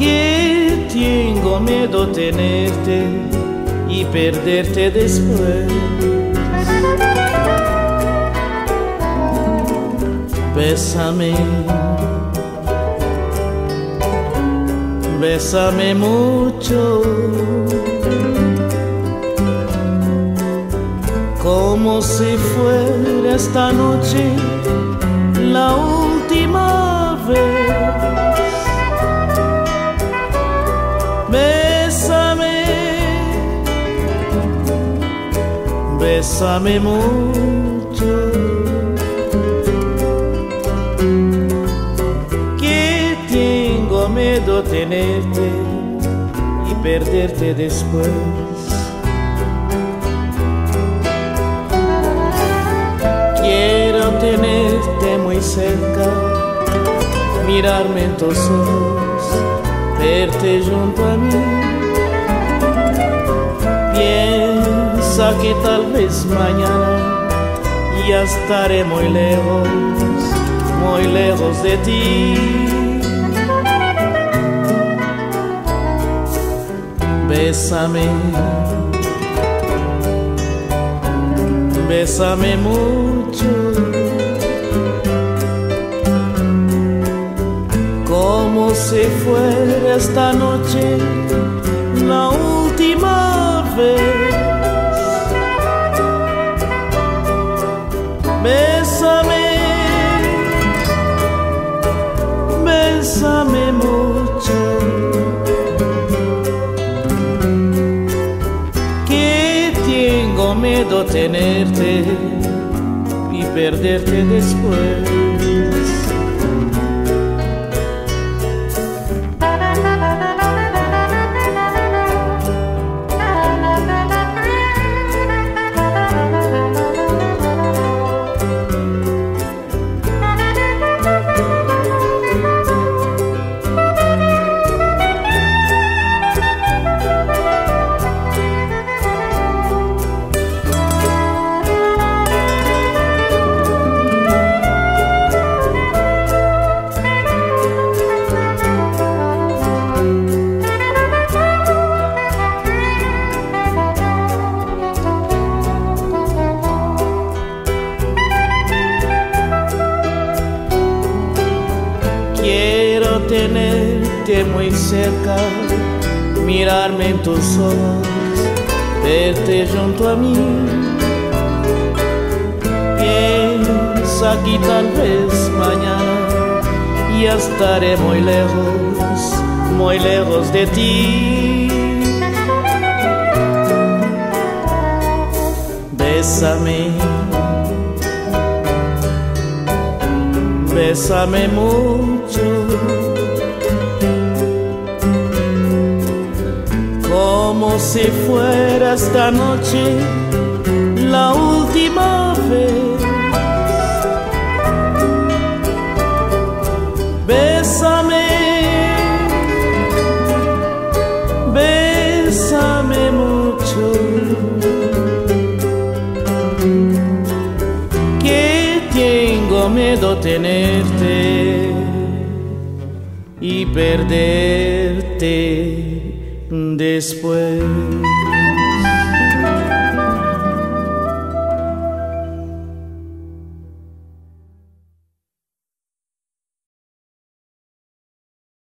Que tengo miedo tenerte y perderte después. Bésame. Bésame mucho. como si fuera esta noche la última bésame mucho. Que tengo miedo tenerte y perderte después. Quiero tenerte muy cerca, mirarme en tus verte junto a mí. Que tal vez mañana ya estaré muy lejos, muy lejos de ti. Bésame bésame mucho. Como si fuera esta noche mucho. Que tengo miedo tenerte y perderte después. Tenerte muy cerca, mirarme en tus ojos, verte junto a mí. Piensa que tal vez mañana ya estaré muy lejos, muy lejos de ti. Bésame. bésame mucho. Si fuera esta noche la última vez. Bésame, bésame mucho. Que tengo miedo tenerte y perderte después.